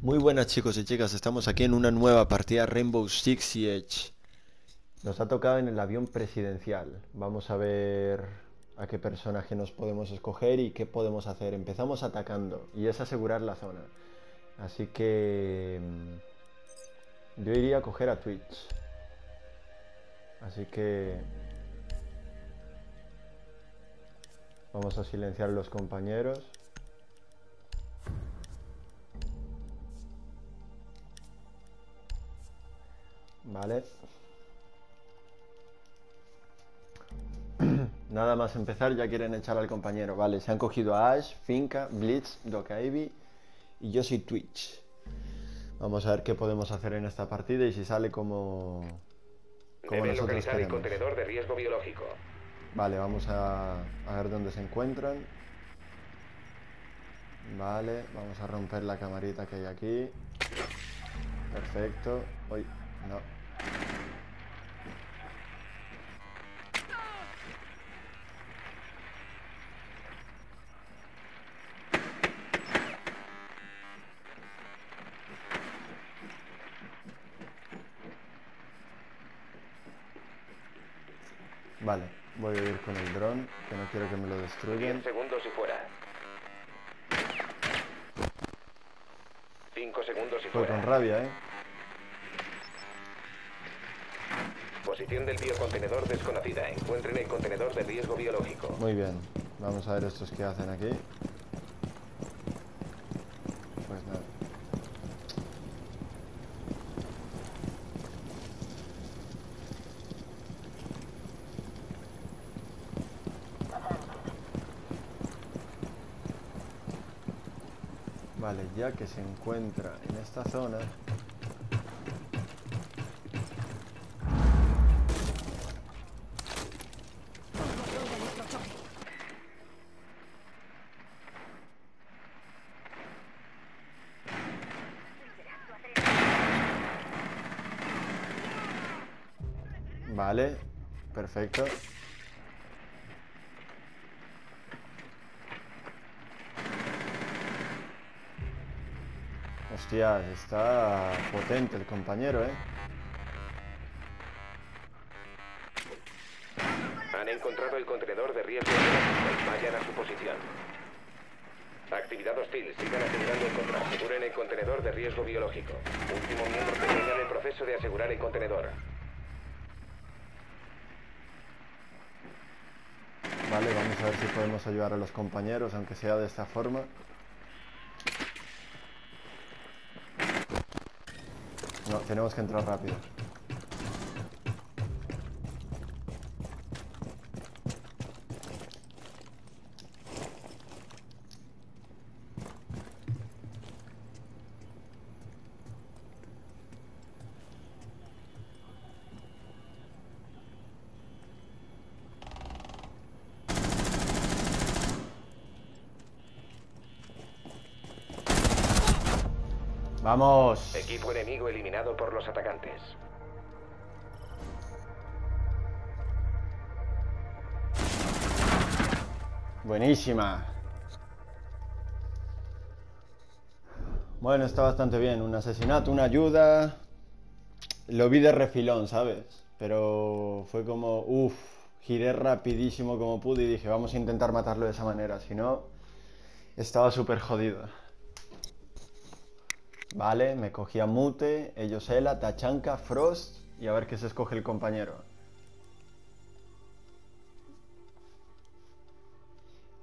Muy buenas chicos y chicas, estamos aquí en una nueva partida Rainbow Six Siege. Nos ha tocado en el avión presidencial. Vamos a ver a qué personaje nos podemos escoger y qué podemos hacer. Empezamos atacando y es asegurar la zona. Así que mm, yo iría a coger a Twitch. Así que vamos a silenciar a los compañeros. Vale. Nada más empezar ya quieren echar al compañero. Vale, se han cogido a Ash, Finca, Blitz, Doka Ivy y yo soy Twitch. Vamos a ver qué podemos hacer en esta partida y si sale como, como Deben localizar el queremos. contenedor de riesgo biológico. Vale, vamos a, a ver dónde se encuentran. Vale, vamos a romper la camarita que hay aquí. Perfecto. Uy, no. Vale, voy a ir con el dron, que no quiero que me lo 10 destruyan. segundos y fuera. 5 segundos y Fue con fuera. rabia, ¿eh? Posición del biocontenedor desconocida. Encuentren el contenedor de riesgo biológico. Muy bien. Vamos a ver estos que hacen aquí. Pues nada. Vale, ya que se encuentra en esta zona, Vale, perfecto. Hostia, está potente el compañero, ¿eh? Han encontrado el contenedor de riesgo biológico. Vayan a su posición. Actividad hostil. Sigan asegurando el control. Aseguren el contenedor de riesgo biológico. Último miembro que tenga en el proceso de asegurar el contenedor. Vale, vamos a ver si podemos ayudar a los compañeros, aunque sea de esta forma. No, tenemos que entrar rápido. ¡Vamos! Equipo enemigo eliminado por los atacantes. Buenísima. Bueno, está bastante bien. Un asesinato, una ayuda. Lo vi de refilón, ¿sabes? Pero fue como, uff, giré rapidísimo como pude y dije, vamos a intentar matarlo de esa manera. Si no, estaba súper jodido. Vale, me cogí a Mute, ellos Ela, Tachanka, Frost y a ver qué se escoge el compañero.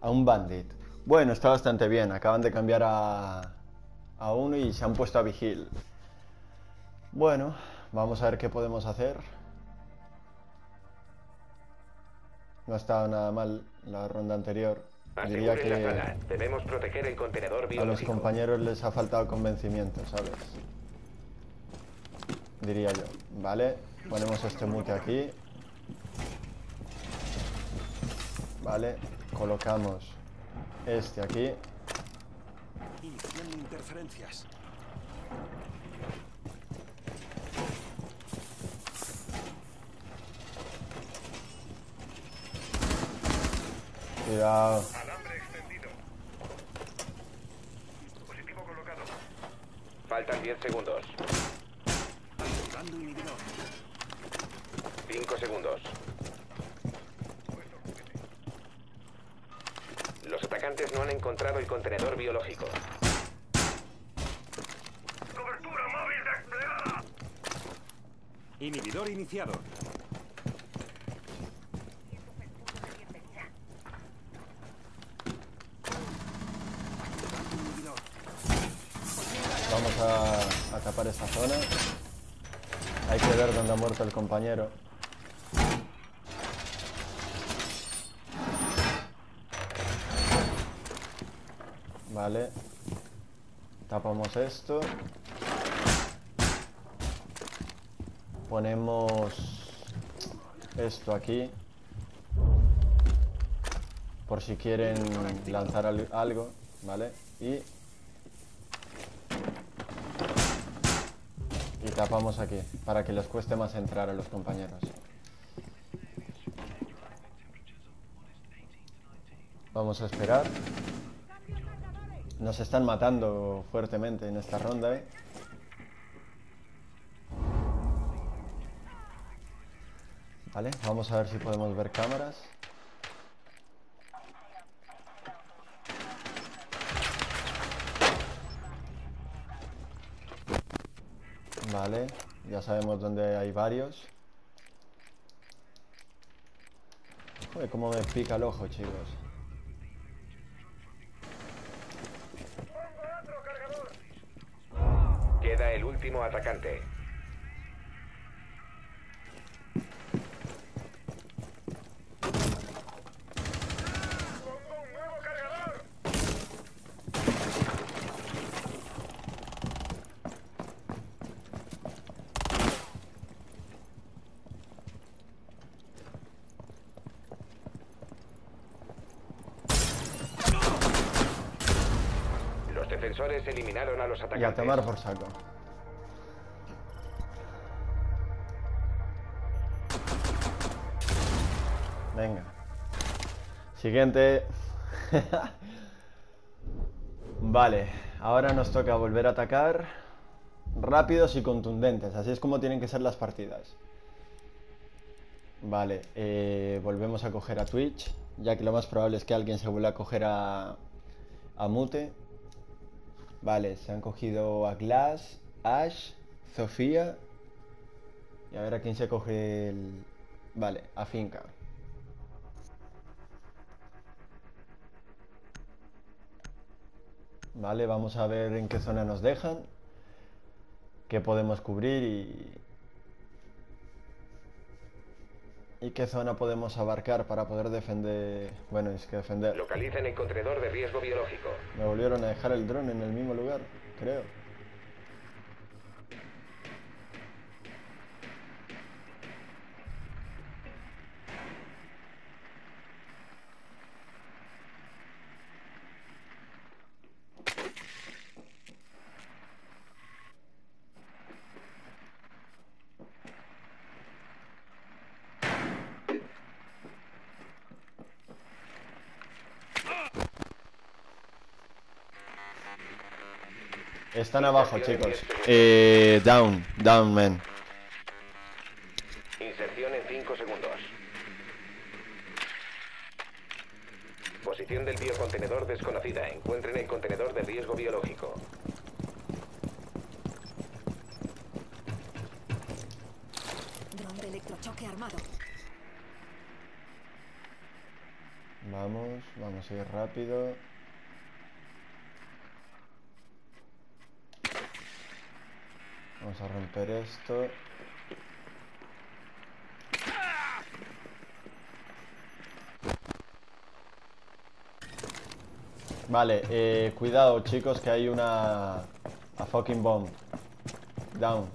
A un bandit. Bueno, está bastante bien. Acaban de cambiar a, a uno y se han puesto a vigil. Bueno, vamos a ver qué podemos hacer. No ha estado nada mal la ronda anterior. Diría la que Debemos proteger el contenedor a los compañeros les ha faltado convencimiento, ¿sabes? Diría yo. Vale, ponemos este mute aquí. Vale, colocamos este aquí. Iniciando interferencias. Cuidado. Faltan 10 segundos. Activando inhibidor. 5 segundos. Los atacantes no han encontrado el contenedor biológico. ¡Cobertura móvil desplegada! Inhibidor iniciado. Activando inhibidor. Vamos a, a tapar esta zona. Hay que ver dónde ha muerto el compañero. Vale. Tapamos esto. Ponemos esto aquí. Por si quieren lanzar al- algo, ¿vale? Y Y tapamos aquí, para que les cueste más entrar a los compañeros. Vamos a esperar. Nos están matando fuertemente en esta ronda, ¿eh? Vale, vamos a ver si podemos ver cámaras. Vale, ya sabemos dónde hay varios. Joder, cómo me pica el ojo, chicos. Queda el último atacante. Los defensores eliminaron a los atacantes. Y a tomar por saco. Venga. Siguiente. vale, ahora nos toca volver a atacar rápidos y contundentes. Así es como tienen que ser las partidas. Vale, eh, volvemos a coger a Twitch, ya que lo más probable es que alguien se vuelva a coger a, a Mute. Vale, se han cogido a Glass, Ash, Sofía. Y a ver a quién se coge el. Vale, a Finca. Vale, vamos a ver en qué zona nos dejan. Qué podemos cubrir y. Y qué zona podemos abarcar para poder defender. Bueno, es que defender. Localicen el contenedor de riesgo biológico. Me volvieron a dejar el dron en el mismo lugar, creo. Están abajo, chicos. Eh, down, down, man. Inserción en 5 segundos. Posición del biocontenedor desconocida. Encuentren el contenedor de riesgo biológico. Dron de electrochoque armado. Vamos, vamos a ir rápido. Vamos a romper esto. Vale, eh, cuidado chicos que hay una... A fucking bomb. Down.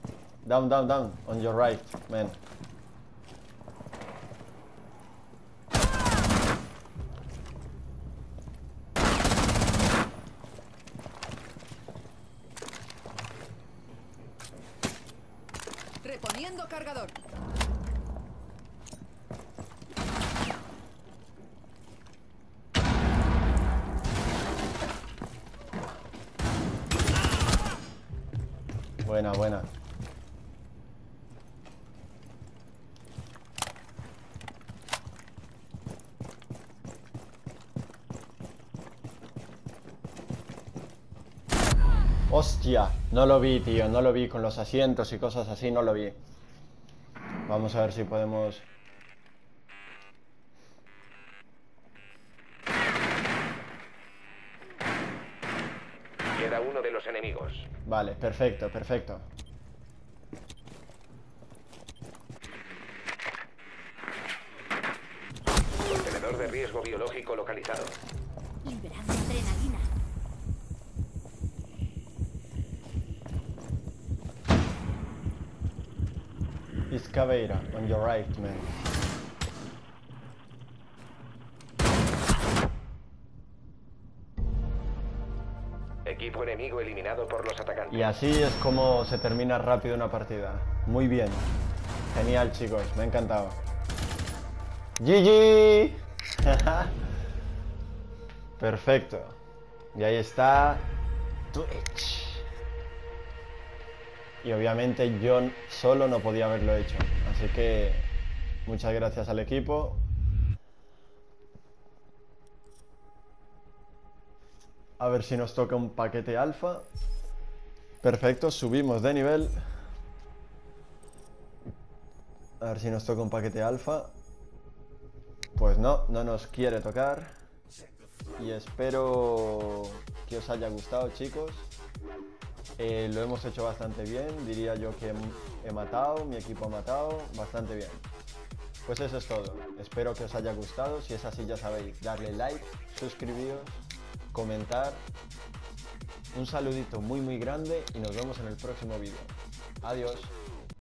Down, down, down. On your right, man. Reponiendo cargador. Buena, buena. Hostia, no lo vi, tío, no lo vi con los asientos y cosas así, no lo vi. Vamos a ver si podemos... Queda uno de los enemigos. Vale, perfecto, perfecto. Contenedor de riesgo biológico localizado. Caveira, on your right, man. Equipo enemigo eliminado por los atacantes. Y así es como se termina rápido una partida. Muy bien. Genial, chicos. Me ha encantado. GG. Perfecto. Y ahí está Twitch. Y obviamente yo solo no podía haberlo hecho. Así que muchas gracias al equipo. A ver si nos toca un paquete alfa. Perfecto, subimos de nivel. A ver si nos toca un paquete alfa. Pues no, no nos quiere tocar. Y espero que os haya gustado, chicos. Eh, lo hemos hecho bastante bien. Diría yo que he matado, mi equipo ha matado bastante bien. Pues eso es todo. Espero que os haya gustado. Si es así, ya sabéis, darle like, suscribiros, comentar. Un saludito muy muy grande y nos vemos en el próximo vídeo. Adiós.